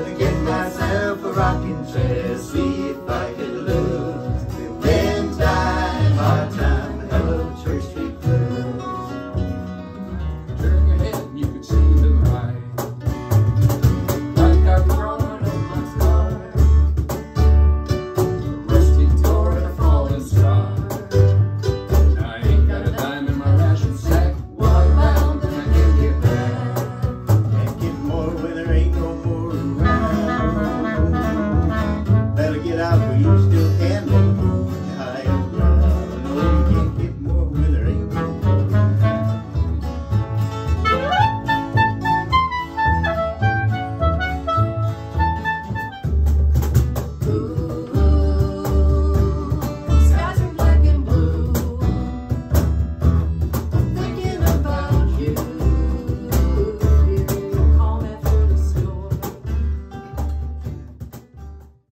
Gonna get myself a rocking chair, see?